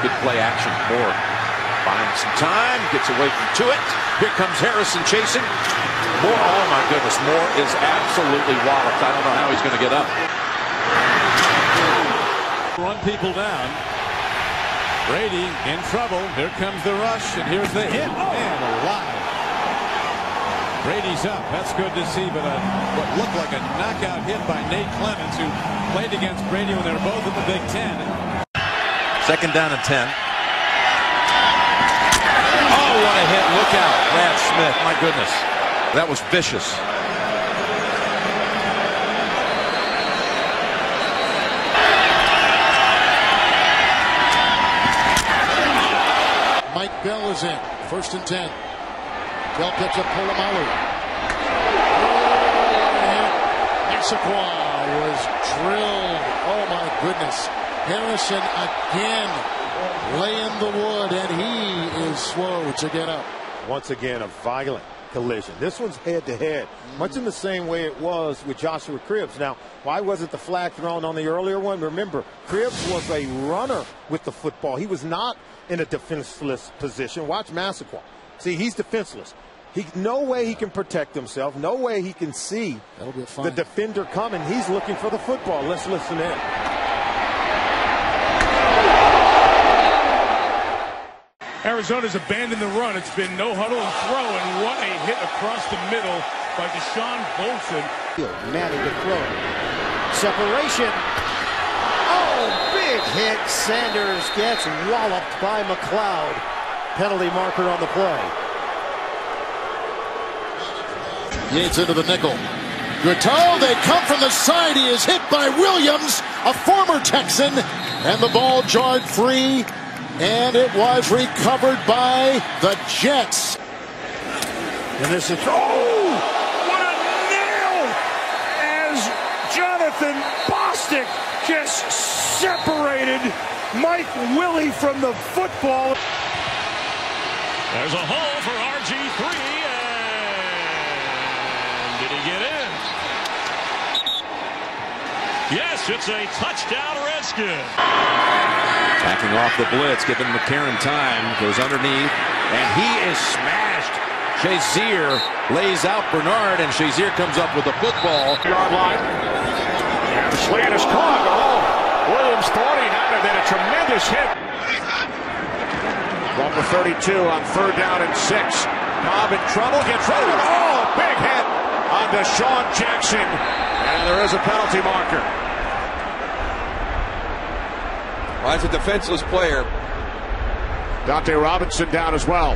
Good play action. Moore finds some time, gets away from to it. Here comes Harrison chasing. Moore, oh my goodness, Moore is absolutely walloped. I don't know how he's going to get up. Run people down. Brady in trouble. Here comes the rush, and here's the hit. Oh. And alive. Brady's up. That's good to see, but a, what looked like a knockout hit by Nate Clements, who played against Brady when they were both in the Big Ten. Second down and 10. Oh, what a hit. Look out. Brad Smith. My goodness. That was vicious. Mike Bell is in. First and 10. Bell picks up Polamalu. Massaquoi was drilled. Oh my goodness. Harrison again laying the wood, and he is slow to get up. Once again, a violent collision. This one's head to head, much in the same way it was with Joshua Cribbs. Now, why wasn't the flag thrown on the earlier one? Remember, Cribbs was a runner with the football. He was not in a defenseless position. Watch Massaquoi. See, he's defenseless. He no way he can protect himself. No way he can see the defender coming. He's looking for the football. Let's listen in. Arizona's abandoned the run. It's been no huddle and throw, and what a hit across the middle by Dashon Goldson. Matty to throw. Separation. Oh, big hit. Sanders gets walloped by McLeod. Penalty marker on the play. Yates into the nickel. Guiteau, they come from the side. He is hit by Williams, a former Texan, and the ball jarred free, and it was recovered by the Jets. And this is Oh, what a nail! As Jonathan Bostic just separated Mike Willie from the football. There's a hole for RG3, and did he get in? Yes, it's a touchdown Redskin. Backing off the blitz, giving McCarron time. Goes underneath, and he is smashed. Shazier lays out Bernard, and Shazier comes up with the football. Yard line. And the slant is caught. Oh, Williams thought he had it, then a tremendous hit. Number 32 on third down and six. Cobb in trouble, gets rid of it. Oh, big hit on DeSean Jackson. And there is a penalty marker. Well, that's a defenseless player. Dunta Robinson down as well.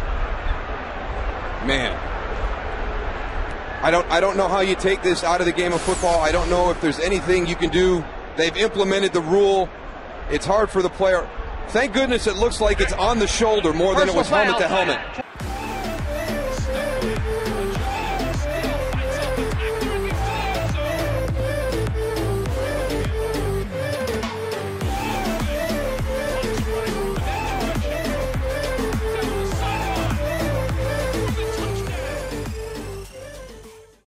Man. I don't I don't know how you take this out of the game of football. I don't know if there's anything you can do. They've implemented the rule. It's hard for the player. Thank goodness it looks like it's on the shoulder more than it was helmet to helmet.